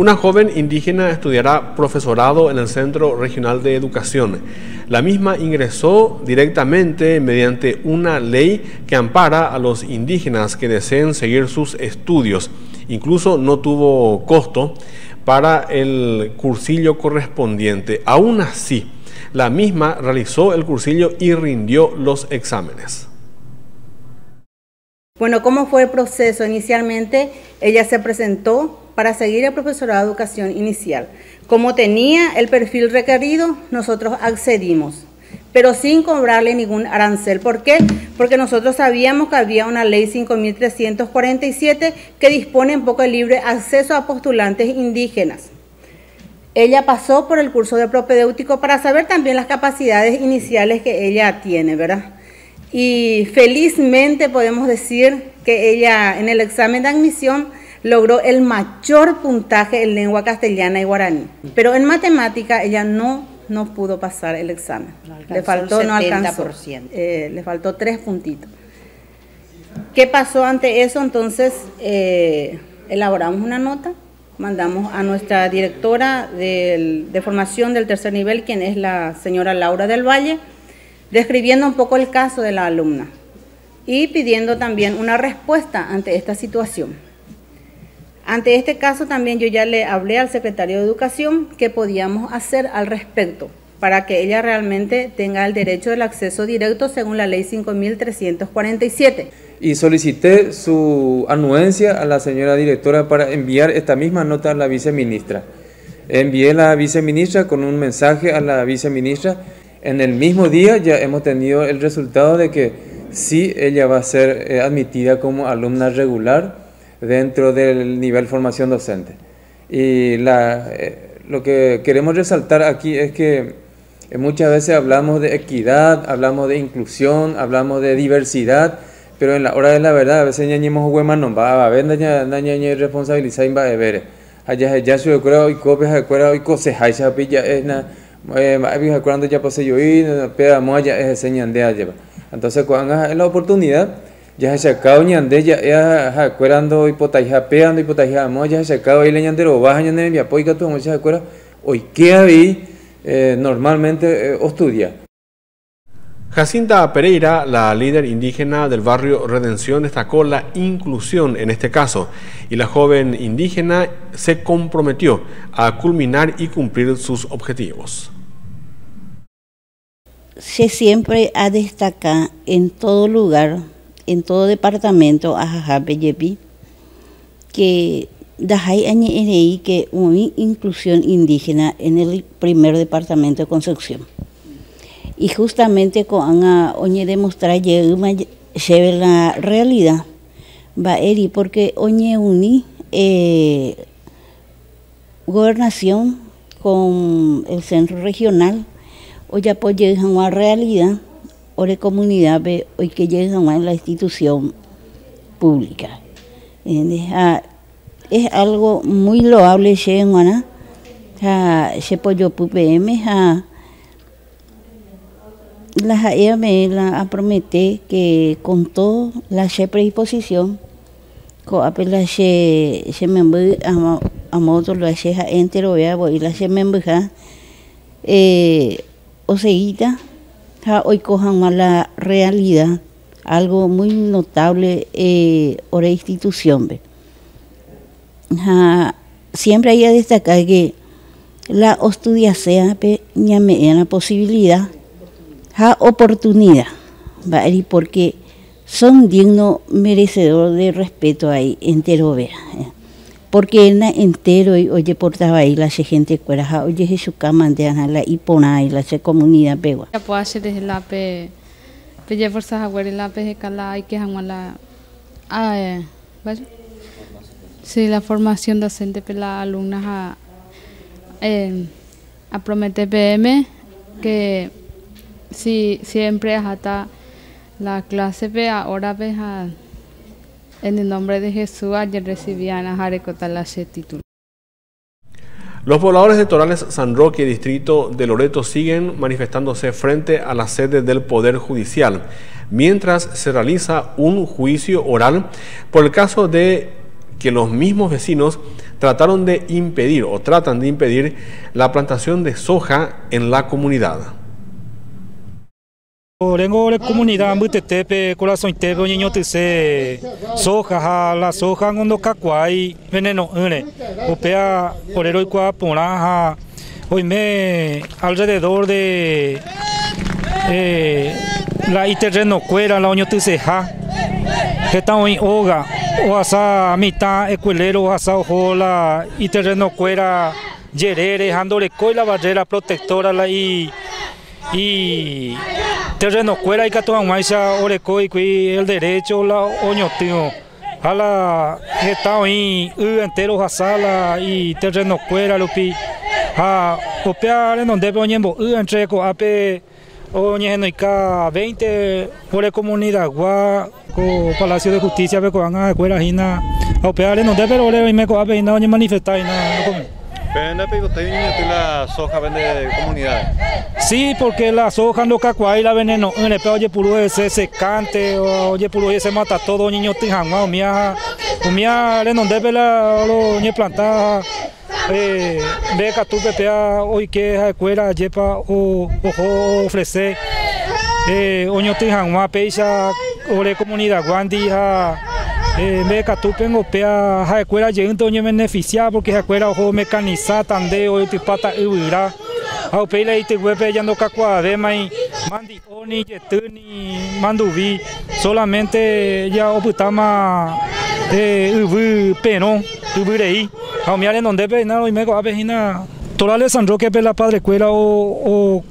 Una joven indígena estudiará profesorado en el Centro Regional de Educación. La misma ingresó directamente mediante una ley que ampara a los indígenas que deseen seguir sus estudios. Incluso no tuvo costo para el cursillo correspondiente. Aún así, la misma realizó el cursillo y rindió los exámenes. Bueno, ¿cómo fue el proceso? Inicialmente ella se presentó para seguir el profesorado de educación inicial. Como tenía el perfil requerido, nosotros accedimos, pero sin cobrarle ningún arancel. ¿Por qué? Porque nosotros sabíamos que había una ley 5347 que dispone un poco libre acceso a postulantes indígenas. Ella pasó por el curso de propedéutico para saber también las capacidades iniciales que ella tiene, ¿verdad? Y felizmente podemos decir que ella en el examen de admisión logró el mayor puntaje en lengua castellana y guaraní. Pero en matemática ella no, no pudo pasar el examen. le faltó, no alcanzó. Eh, le faltó tres puntitos. ¿Qué pasó ante eso? Entonces eh, elaboramos una nota, mandamos a nuestra directora de formación del tercer nivel, quien es la señora Laura del Valle, describiendo un poco el caso de la alumna y pidiendo también una respuesta ante esta situación. Ante este caso también yo ya le hablé al secretario de Educación qué podíamos hacer al respecto para que ella realmente tenga el derecho del acceso directo según la ley 5347. Y solicité su anuencia a la señora directora para enviar esta misma nota a la viceministra. Envié a la viceministra con un mensaje a la viceministra. En el mismo día ya hemos tenido el resultado de que sí, ella va a ser eh, admitida como alumna regular dentro del nivel formación docente. Y la, eh, lo que queremos resaltar aquí es que eh, muchas veces hablamos de equidad, hablamos de inclusión, hablamos de diversidad, pero en la hora de la verdad a veces ñañemos huema no va a ver daña responsabilizar a ver allá ya su acuerdo y copias acuerdo y cosas ya pilla es na eh cuando ya pasé yo y pero moya es señan de allá entonces cuando es la oportunidad ya se sacado ñande ya ya acuerdo y potaja peando y potaja mo ya se sacado y le ñandero baja ñande mi apoyo tu se acuerda hoy que ahí eh, normalmente eh, estudia Jacinta Pereira, la líder indígena del barrio Redención, destacó la inclusión en este caso y la joven indígena se comprometió a culminar y cumplir sus objetivos. Se siempre ha destacado en todo lugar en todo departamento ajajape yepi que dajai añeirei que una inclusión indígena en el primer departamento de Concepción. Y justamente con a oñe demostrar lleve la realidad va eri porque oñe uni eh, gobernación con el centro regional o ya apoye una realidad de comunidad hoy que llegan a la institución pública. Es algo muy loable llegan se pollo PM la ella me la promete que con toda la predisposición con apela se me a modo lo hace entero y la se me eh o seguida hoy cojan la realidad, algo muy notable eh, institución. siempre hay que destacar que la estudia sea la posibilidad, la oportunidad, porque son dignos merecedores de respeto ahí entero vea. Porque él entero y oye portaba ahí la gente cuera oye Jesús de la ipona y la comunidad pegua. Ya puedo hacer desde la pe pe ya fuerza a la pe cala hay que jamás la ah eh, sí la formación docente para las alumnas a eh, a prometer PM que si siempre hasta la clase pe ahora ve a en el nombre de Jesús, ayer recibían a ese título. Los pobladores de Torales San Roque, distrito de Loreto, siguen manifestándose frente a la sede del Poder Judicial, mientras se realiza un juicio oral por el caso de que los mismos vecinos trataron de impedir o tratan de impedir la plantación de soja en la comunidad. Orengo la comunidad Mutetepe, corazón tepe, niño se. Soja, la soja cuando cacuay, veneno, une, opea, orero y cuapona, hoy me alrededor de eh, la terreno cuera, la oño ja, que está hoy oga, o asa mitad escuelero, o asa ojola, y terreno cuera, yerere, dejándole coi la barrera protectora la y y terreno cuera y catuan maisa oreco y el derecho la oño tío a la está hoy entero a sala y terreno cuera lupi a copiar en donde poñembo entreco ape oñe no 20 por la comunidad gua co palacio de justicia pe con a cuera hina a opear en donde pero le me co ape no manifestar y nada ¿Vende la soja vende de comunidad? Sí, porque la soja no cacuay la veneno, en el oye puro ese secante, oye puro ese mata todo niño tijan, o mía, o mía le no debe la lo ni plantar eh ve que tú pepea hoy que a escuela lleva o o ofrecer eh oño tijan ma peisa ore comunidad guandija eh, me catupen o pea ja escuela llegando oñe beneficiar porque ja escuela ojo mecanizar tande o tu pata ubira a peila y te huepe ya no cacua de mai mandi oni yetuni manduvi solamente ya oputama eh ubu pero ubu rei. A mi ale donde pe na y me go a toda Alessandro que pe la padre escuela o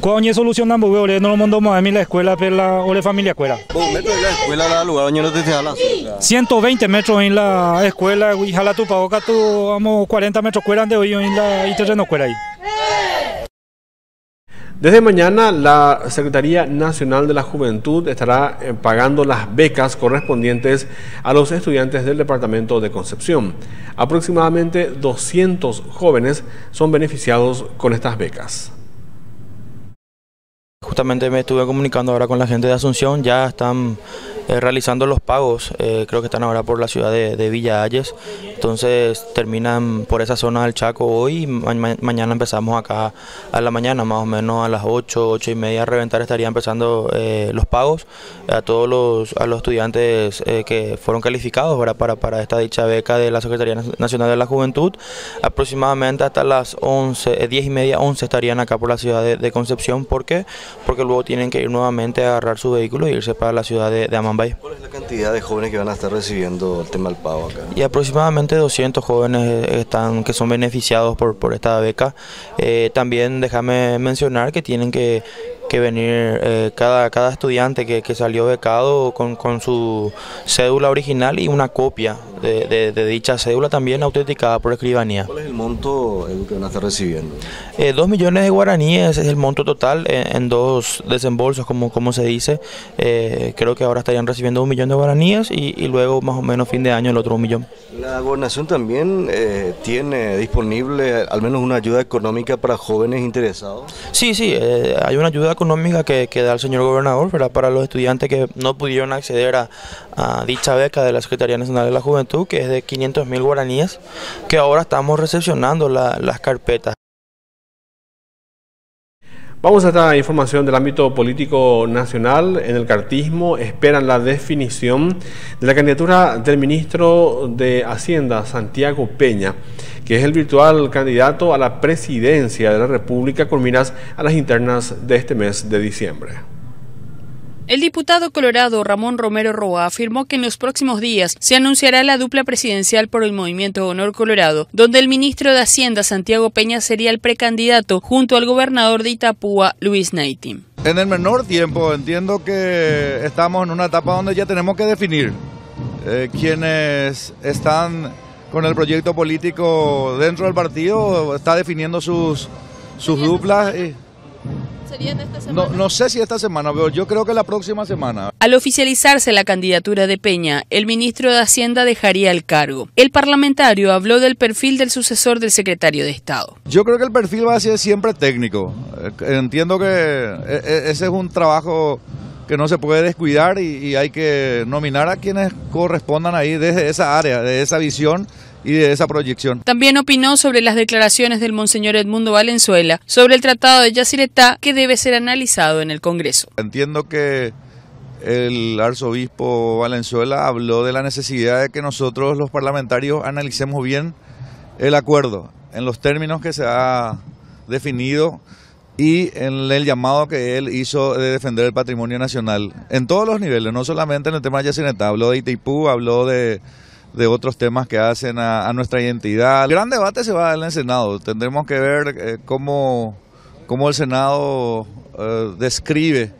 Coño solucionamos, weón, no lo mandamos a mí la escuela, pero la, o la familia escuela. ¿Vos metros de la escuela la lugar donde no te la 120 metros en la escuela, y jala tu pagoca, tu, vamos, 40 metros escuela de hoy en la y terreno escuela ahí. Desde mañana, la Secretaría Nacional de la Juventud estará eh, pagando las becas correspondientes a los estudiantes del Departamento de Concepción. Aproximadamente 200 jóvenes son beneficiados con estas becas. Justamente me estuve comunicando ahora con la gente de Asunción, ya están eh, realizando los pagos, eh, creo que están ahora por la ciudad de, Villa Ayes, entonces terminan por esa zona del Chaco hoy y mañana empezamos acá a la mañana, más o menos a las 8, 8 y media a reventar estaría empezando eh, los pagos a todos los, a los estudiantes que fueron calificados para, para esta dicha beca de la Secretaría Nacional de la Juventud, aproximadamente hasta las 11, 10 y media, 11 estarían acá por la ciudad de, Concepción, ¿por qué? Porque luego tienen que ir nuevamente a agarrar su vehículo e irse para la ciudad de, de ¿Cuál es la cantidad de jóvenes que van a estar recibiendo el tema del pago acá? Y aproximadamente 200 jóvenes están que son beneficiados por, por esta beca. Eh, también déjame mencionar que tienen que que venir eh, cada, cada estudiante que, que salió becado con, con, su cédula original y una copia de, de, dicha cédula también autenticada por escribanía. ¿Cuál es el monto que van a estar recibiendo? Eh, dos millones de guaraníes es el monto total en, dos desembolsos, como, como se dice. Eh, creo que ahora estarían recibiendo un millón de guaraníes y, y, luego más o menos fin de año el otro un millón. La gobernación también tiene disponible al menos una ayuda económica para jóvenes interesados. Sí, sí, hay una ayuda económica que, que, da el señor gobernador para los estudiantes que no pudieron acceder a, dicha beca de la Secretaría Nacional de la Juventud, que es de 500 mil guaraníes, que ahora estamos recepcionando las carpetas. Vamos a esta información del ámbito político nacional. En el cartismo esperan la definición de la candidatura del ministro de Hacienda, Santiago Peña, que es el virtual candidato a la presidencia de la República con miras a las internas de este mes de diciembre. El diputado colorado Ramón Romero Roa afirmó que en los próximos días se anunciará la dupla presidencial por el Movimiento Honor Colorado, donde el ministro de Hacienda Santiago Peña sería el precandidato junto al gobernador de Itapúa, Luis Naitim. En el menor tiempo entiendo que estamos en una etapa donde ya tenemos que definir eh, quienes están con el proyecto político dentro del partido, está definiendo sus, sus duplas. Y, no, no sé si esta semana, pero yo creo que la próxima semana. Al oficializarse la candidatura de Peña, el ministro de Hacienda dejaría el cargo. El parlamentario habló del perfil del sucesor del secretario de Estado. Yo creo que el perfil va a ser siempre técnico. Entiendo que e, e, ese es un trabajo que no se puede descuidar y, hay que nominar a quienes correspondan ahí desde esa área, de esa visión y de esa proyección. También opinó sobre las declaraciones del Monseñor Edmundo Valenzuela sobre el Tratado de Yacyretá que debe ser analizado en el Congreso. Entiendo que el arzobispo Valenzuela habló de la necesidad de que nosotros los parlamentarios analicemos bien el acuerdo en los términos que se ha definido y en el llamado que él hizo de defender el patrimonio nacional en todos los niveles, no solamente en el tema de Yacineta, habló de Itaipú, habló de, otros temas que hacen a, nuestra identidad. El gran debate se va a dar en el Senado, tendremos que ver eh, cómo, cómo, el Senado eh, describe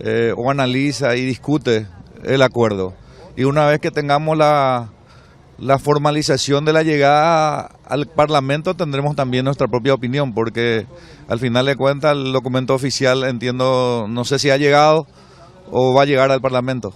eh, o analiza y discute el acuerdo. Y una vez que tengamos la formalización de la llegada al Parlamento tendremos también nuestra propia opinión, porque al final de cuentas el documento oficial entiendo, no sé si ha llegado o va a llegar al Parlamento.